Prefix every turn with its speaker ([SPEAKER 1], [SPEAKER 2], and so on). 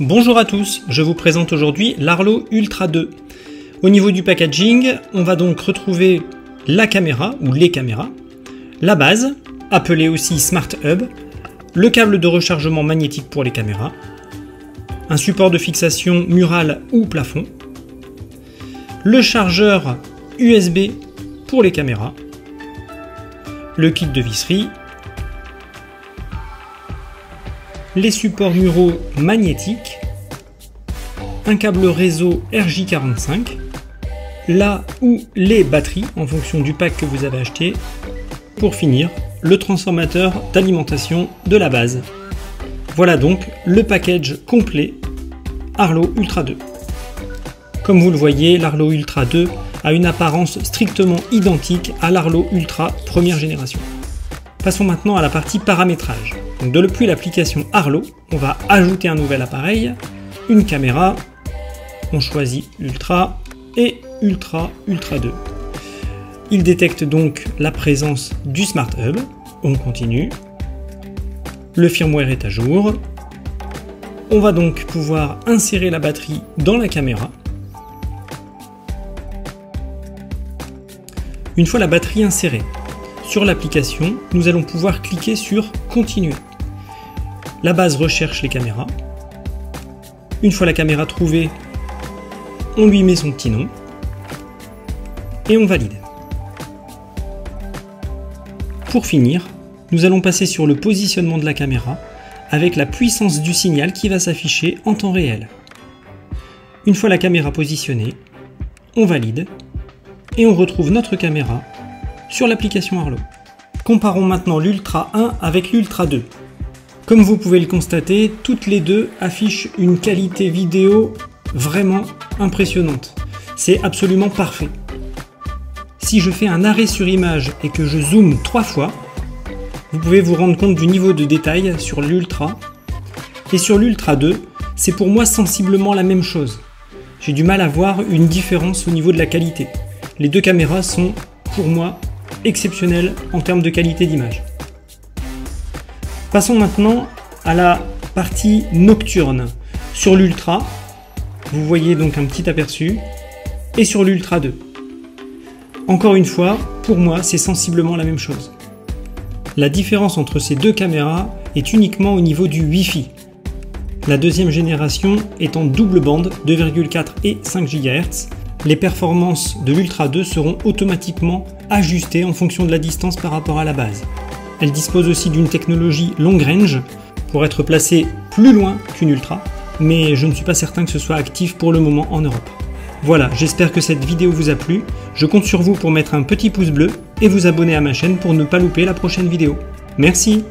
[SPEAKER 1] Bonjour à tous, je vous présente aujourd'hui l'Arlo Ultra 2. Au niveau du packaging, on va donc retrouver la caméra ou les caméras, la base, appelée aussi Smart Hub, le câble de rechargement magnétique pour les caméras, un support de fixation mural ou plafond, le chargeur USB pour les caméras, le kit de visserie, les supports muraux magnétiques, un câble réseau RJ45, là ou les batteries en fonction du pack que vous avez acheté, pour finir, le transformateur d'alimentation de la base. Voilà donc le package complet Arlo Ultra 2. Comme vous le voyez, l'Arlo Ultra 2 a une apparence strictement identique à l'Arlo Ultra première génération. Passons maintenant à la partie paramétrage. Donc depuis l'application Arlo, on va ajouter un nouvel appareil, une caméra, on choisit Ultra et Ultra Ultra 2. Il détecte donc la présence du Smart Hub, on continue. Le firmware est à jour. On va donc pouvoir insérer la batterie dans la caméra. Une fois la batterie insérée sur l'application, nous allons pouvoir cliquer sur Continuer. La base recherche les caméras. Une fois la caméra trouvée, on lui met son petit nom et on valide. Pour finir, nous allons passer sur le positionnement de la caméra avec la puissance du signal qui va s'afficher en temps réel. Une fois la caméra positionnée, on valide et on retrouve notre caméra sur l'application Arlo. Comparons maintenant l'Ultra 1 avec l'Ultra 2. Comme vous pouvez le constater, toutes les deux affichent une qualité vidéo vraiment impressionnante. C'est absolument parfait. Si je fais un arrêt sur image et que je zoome trois fois, vous pouvez vous rendre compte du niveau de détail sur l'Ultra. Et sur l'Ultra 2, c'est pour moi sensiblement la même chose. J'ai du mal à voir une différence au niveau de la qualité. Les deux caméras sont pour moi exceptionnelles en termes de qualité d'image. Passons maintenant à la partie nocturne. Sur l'Ultra, vous voyez donc un petit aperçu, et sur l'Ultra 2. Encore une fois, pour moi, c'est sensiblement la même chose. La différence entre ces deux caméras est uniquement au niveau du Wi-Fi. La deuxième génération est en double bande 2,4 et 5 GHz. Les performances de l'Ultra 2 seront automatiquement ajustées en fonction de la distance par rapport à la base. Elle dispose aussi d'une technologie long range pour être placée plus loin qu'une Ultra, mais je ne suis pas certain que ce soit actif pour le moment en Europe. Voilà, j'espère que cette vidéo vous a plu. Je compte sur vous pour mettre un petit pouce bleu et vous abonner à ma chaîne pour ne pas louper la prochaine vidéo. Merci